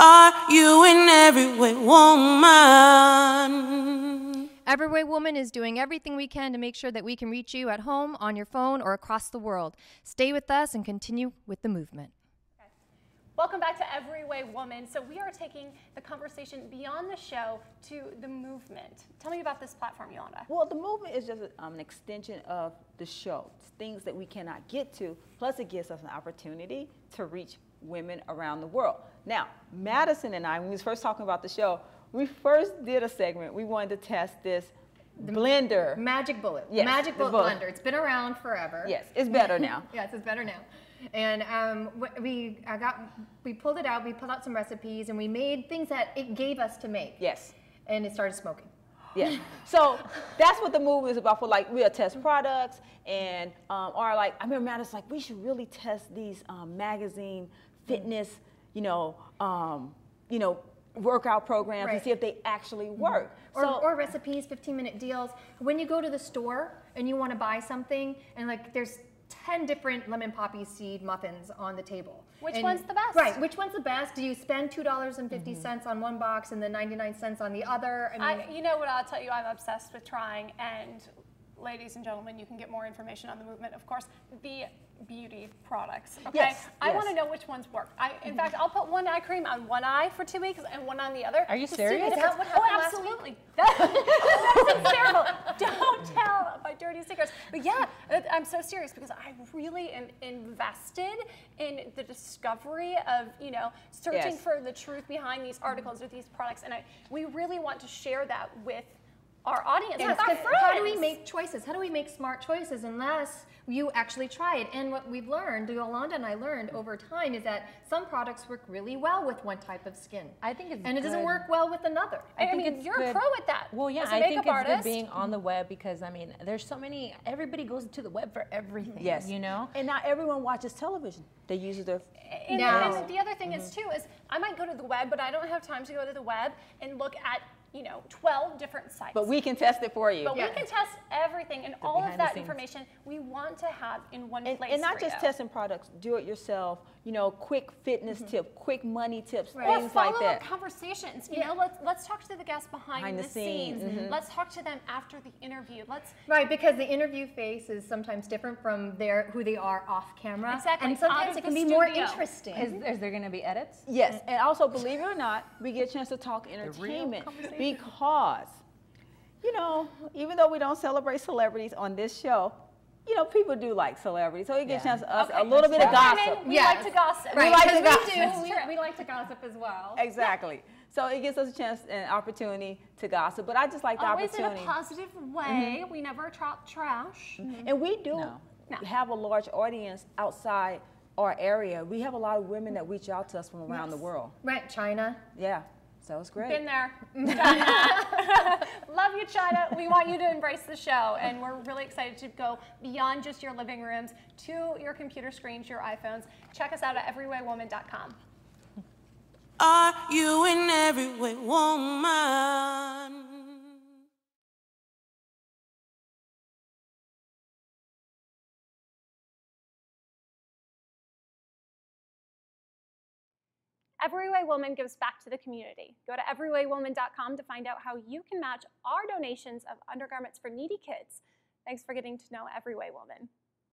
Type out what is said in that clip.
Are you in every way woman? Everyway Woman is doing everything we can to make sure that we can reach you at home, on your phone, or across the world. Stay with us and continue with the movement. Welcome back to Everyway Woman. So we are taking the conversation beyond the show to the movement. Tell me about this platform, Yolanda. Well, the movement is just um, an extension of the show. It's things that we cannot get to. Plus, it gives us an opportunity to reach women around the world. Now, Madison and I, when we was first talking about the show, we first did a segment. We wanted to test this blender. Magic Bullet. Yes, Magic Bullet bullet. Blender. It's been around forever. Yes, it's better now. yes, it's better now. And um, we I got we pulled it out. We pulled out some recipes, and we made things that it gave us to make. Yes. And it started smoking. Yeah. So that's what the movie is about. For like, we'll test products and, um, or like, I remember was like, we should really test these um, magazine Mm-hmm. fitness, you know, um, you know, workout programs and see if they actually mm-hmm. work. Or, so, or recipes, 15 minute deals. When you go to the store and you want to buy something, and like there's 10 different lemon poppy seed muffins on the table. Which And- one's the best? Right, which one's the best? Do you spend $2.50 mm-hmm. on one box and then 99 cents on the other? I mean, I, you know what? I'll tell you, I'm obsessed with trying. And ladies and gentlemen, you can get more information on the movement, of course. The beauty products. Okay. Yes, I yes. want to know which ones work. I, in fact, I'll put one eye cream on one eye for two weeks and one on the other. Are you to see the serious? Is oh, that what oh, happened week? absolutely. That, that's terrible. Don't tell my dirty secrets. But yeah, I'm so serious because I really am invested in the discovery of, you know, searching Yes. for the truth behind these articles or these products. And I, we really want to share that with our audience, Yeah, with our 'cause friends. how do we make choices? How do we make smart choices unless you actually try it? And what we've learned, Yolanda and I learned over time, is that some products work really well with one type of skin. I think it's and it doesn't work well with another. I, think mean, it's you're good- a pro at that. Well, yeah, as a I think it's artist. good being on the web because I mean, there's so many. Everybody goes to the web for everything. yes. you know. And not everyone watches television. They use their, And, No. and the other thing is Mm-hmm. too is I might go to the web, but I don't have time to go to the web and look at you know 12 different sites. but we can test it for you. But Yeah. we can test everything and all of that information we want to have in one and, place. and not for just you. testing products, do it yourself, you know, quick fitness tip, quick money tips, Or things follow like that. conversations. You know, let's let's talk to the guests behind, Behind the, the scenes, Mm-hmm. Let's talk to them after the interview. Let's Right, because the interview face is sometimes different from their who they are off camera. Exactly, And sometimes it can be more interesting. Is, is there going to be edits? Yes, and also believe it or not, we get a chance to talk entertainment because, you know, even though we don't celebrate celebrities on this show, you know, people do like celebrities, so it gets Yeah. a chance to us Okay, a little bit of we're women, gossip. We Yes. like to gossip. Right, like to 'cause gossip. we do. We, we like to gossip as well. Exactly. So it gives us a chance and opportunity to gossip. But I just like the Always in a positive way. Mm-hmm. We never talk trash. Mm-hmm. And we do No. have a large audience outside our area. We have a lot of women that reach out to us from around the world. Right, China. Yeah. So was great. Been there. Love you, China. We want you to embrace the show, and we're really excited to go beyond just your living rooms to your computer screens, your iPhones. Check us out at everywaywoman.com. Are you in every way woman? Everyway Woman gives back to the community. Go to everywaywoman.com to find out how you can match our donations of undergarments for needy kids. Thanks for getting to know Everyway Woman.